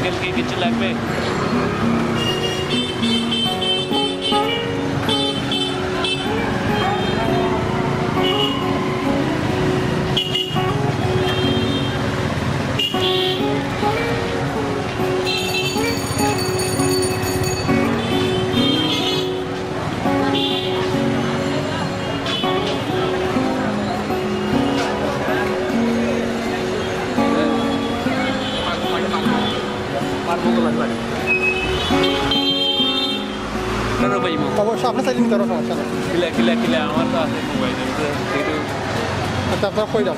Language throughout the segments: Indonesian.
अंकल की किच लाइफ কেন ভাই অবশ্যই আপনার সাইড নিতে পারো সমস্যা নেই কিলা কিলা কিলা আমার তো আছে মোবাইল একটু আচ্ছা আপনারা কই যান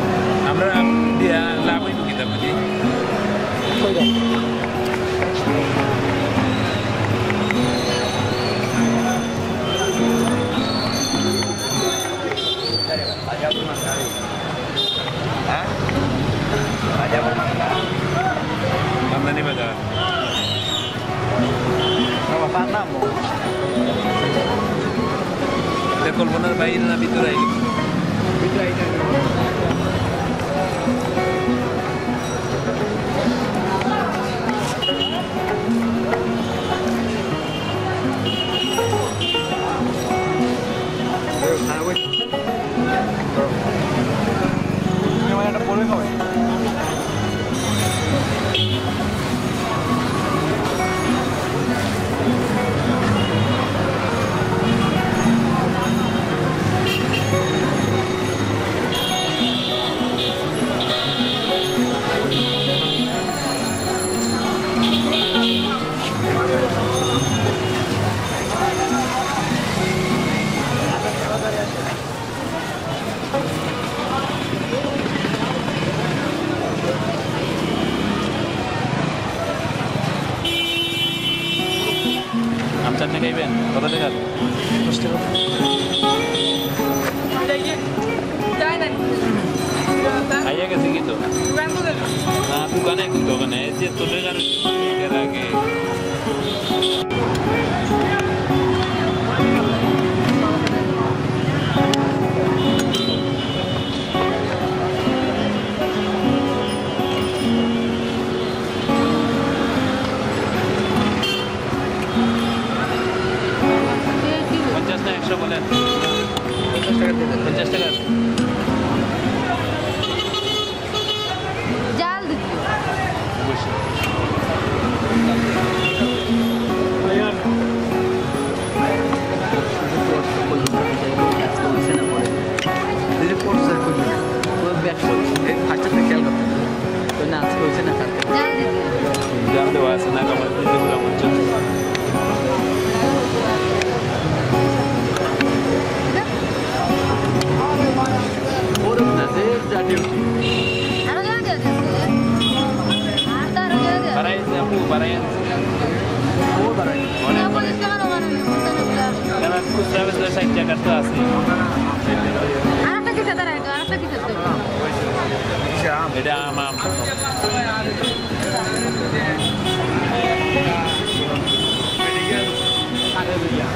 আমরা দিয়া লাভ হইব কি তার মধ্যে কই যান আমদানি বাজার এটা কল্পনার বাইরে না ভিতরে আইল আম খাইয়া গেছে কি তো না দোকানে দোকানে এই যে তোলে গান এর আগে পঞ্চাশ না একশো বলেন পঞ্চাশ টাকা জাল barayan. Kenapa kita kan Jakarta sih. Beda mam. Ada dia.